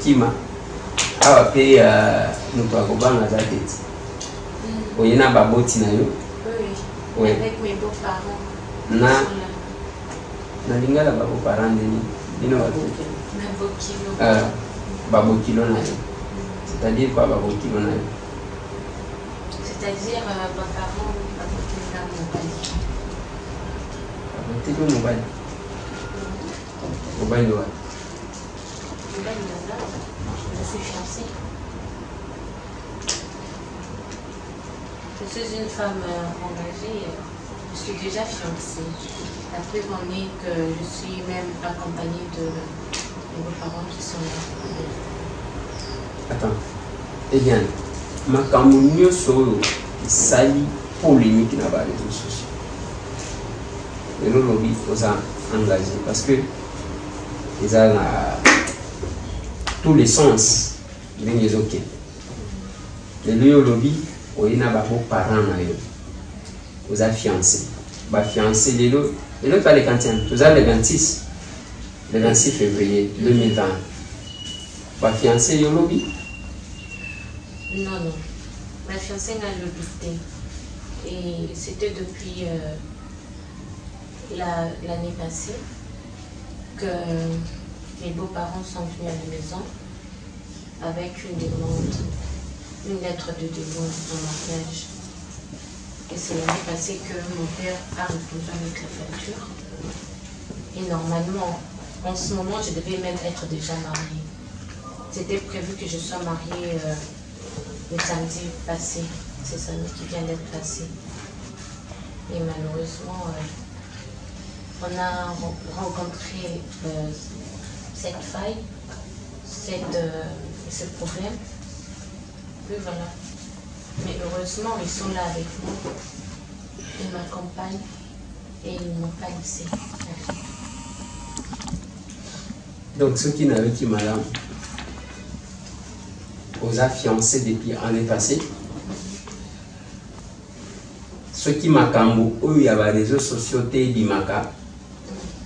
mitima awa pe euh, moto akobanga aza te. Ti oye na baboti na yo? Na? Lingala babopara ndeni bino bato babokilo ah, na yo. C'est-à-dire kua babokilo na yo? Baboteli mobali. Mobali. Wapi Il. Je suis fiancée. Je suis une femme euh, engagée. euh, Je suis déjà fiancée. La preuve en est que je suis même accompagnée de mes beaux-parents qui sont là. attends eliane makambo nyonso oyo esali polémique na bareseau sociaux lelo olobi oza engagé parce que eza na tous les sens ezokende lelo oyo olobi oye na babeau-parent na yo oza fiancé bafiancé lelo lelo toza le 21 toza le 26 le 26 février 2020 bafiancé yo olobi Non, non. Ma fiancée n'a le douté. Et c'était depuis euh, la- l'année passée que mes beaux-parents sont venus à la maison avec une demande, une lettre de demande en mariage. Et c'est l'année passée que mon père a répondu avec la facture. Et normalement, en ce moment, je devais même être déjà mariée. C'était prévu que je sois mariée euh, le samedi passé. C'est samedi qui vient d'être passé. Et malheureusement, euh, on a ren- rencontré euh, cette faille, cette, euh, ce problème. Puis voilà. Mais heureusement, ils sont là avec moi. Ils m'accompagnent et ils ne m'ont pas laissé. donc soki nayoki malamu oza fiancé depuis année passée soki makambo oyo ya bareseau sociaux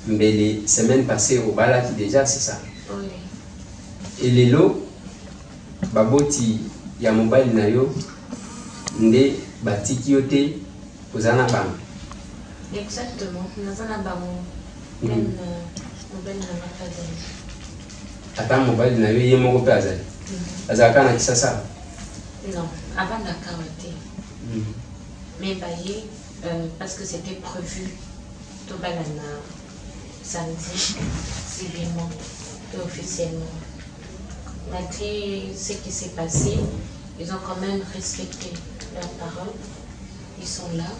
te ebimaka mbele semaine passée obalaki déjà c'est ça Oui. elelo baboti ya mobali na yo nde batiki yo te oza na bango Exactement. Naza na bango. Mobile n'a d'amis. ata mobali na yo ye moko mpe azali azalaka na kisasa? Non, avant Dakar, était. Mais Baye, euh, parce que c'était prévu, tout banana, samedi, civilement, tout officiellement. Malgré ce qui s'est passé, ils ont quand même respecté leur parole. Ils sont là.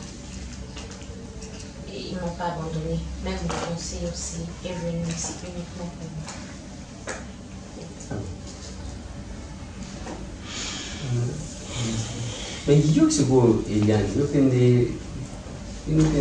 Et ils ne m'ont pas abandonné. Même le conseil aussi est venu ici uniquement pour moi. me yo sikoyo eliane yo mpe nde bino mpe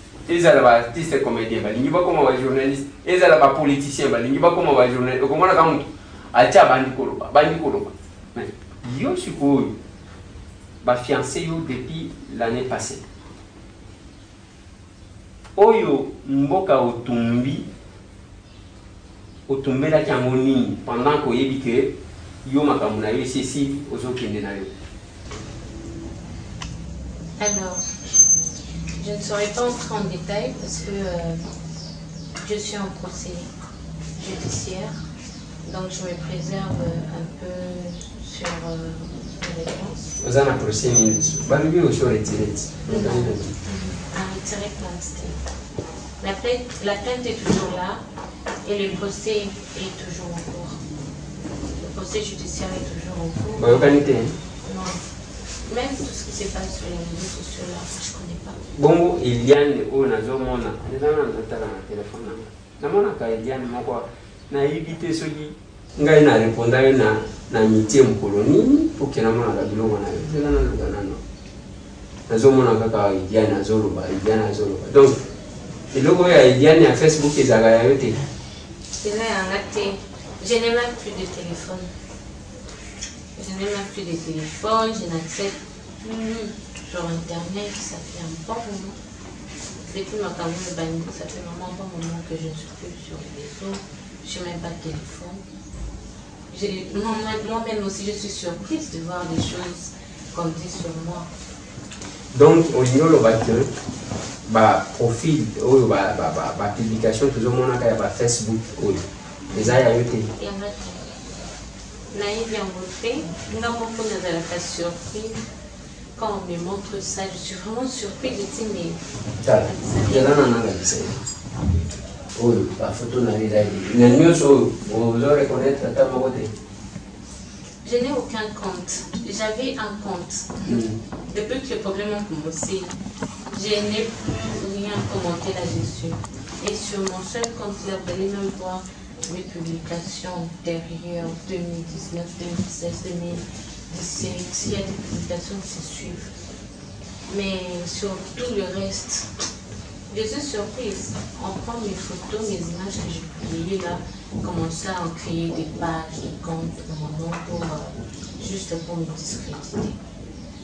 ezala baartiste comédien balingi bakoma bajournaliste ezala bapoliticien balingi bakoma bajournaliste okomonaka motu atia bandi koloba bandi koloba. Yo sikoyo bafiance yo depuis l'année passée. Oyo mboka otumbi otumbelaki yango nini pendant koyebi ke yo makambo na yo esi esili ozokende na yo. Alors, je ne saurais pas entrer en détail parce que euh, je suis en procès judiciaire, donc je me préserve un peu sur euh, les réponses. procès balobi osi oretirete À retirer plainte. La plainte, la plainte est toujours là et le procès est toujours en cours. Le procès judiciaire est toujours en cours. Non. Même tout ce qui se passe sur les réseaux sociaux là, je ne connais pas. bongo eliane oyo nazomona. Eza na nazotala na telefone nanga. Namonaka eliane moko nayebi te soki ngai na ye na na mitie mokolo nini mpo ke namonaka biloko na yo. Nano. Nazomona kaka idiane azoloba idiane azoloba. Donc eloko oyo ya idiane ya facebook ezalaka ya yo te. Eza yanga te. Je n'ai même plus de téléphone je n'ai même plus de téléphone je n'accepte plus sur internet ça fait un bon moment. Depuis makambo ebandi ça fait vraiment un bon moment que je ne suis plus sur les réseaux. Je n'ai même pas de téléphone. Moi-même aussi je suis surprise de voir des choses qu'on dit sur moi. Donc olingi oloba ke baprofil oyo ba- ba- ba- bapublication tozomonaka ya bafacebook oyo eza ya yo te yanga te nayebi yango te nga moko nazalaka surprise quand on me montre ça. Je suis vraiment surprise je dis mais tala eza na nanga lisai oyo bafoto na eza na nyonso oyo ozoreconnaitre ata moko te je n'ai aucun compte. J'avais un compte. Depuis que le problème a commencé je n'ai plus rien commenté là-dessus. Et sur mon seul compte là vous allez même voir mes publications antérieures 2019 2016 2017 s'il y a des publications qui suivent mais sur tout le reste Je suis surprise. On prend mes photos, mes images que j'ai publiées là, commencer à en créer des pages, des comptes mon nom, pour, euh, juste pour me discréditer.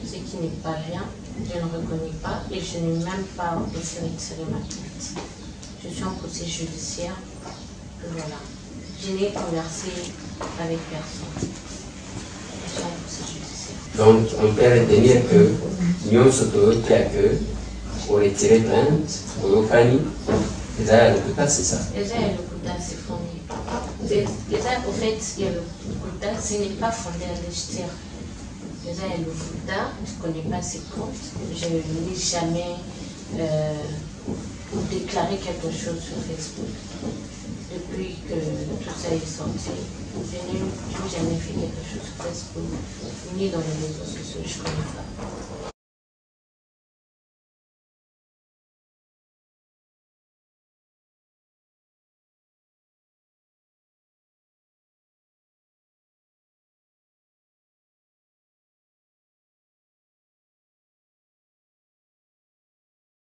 Ce qui n'est pas bien, je ne reconnais pas et je n'ai même pas aussi retiré ma plainte. Je suis en procès judiciaire. Voilà. Je n'ai conversé avec personne. Donc on peut retenir que nyonso toyotiaka oretire plainte oyokani eza ya lokuta c'est ça Déjà, il y a le Bouddha, c'est fondé. C'est- Déjà, au fait, il y a le Bouddha, ce n'est pas fondé à l'Echtir. Déjà, il y a le Bouddha, je ne connais pas ses comptes. Je n'ai jamais euh, déclaré quelque chose sur Facebook. Depuis que tout ça est sorti, je n'ai jamais fait quelque chose sur Facebook, ni dans les réseaux sociaux, je ne connais pas.